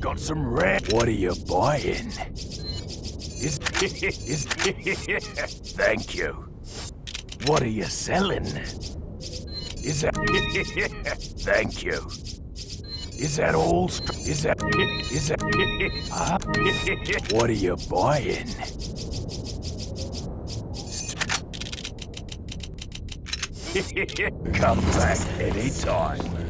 Got some red. What are you buying? Is is Thank you. What are you selling? Is that Thank you. Is that all? Is that is that huh? What are you buying? Come back anytime.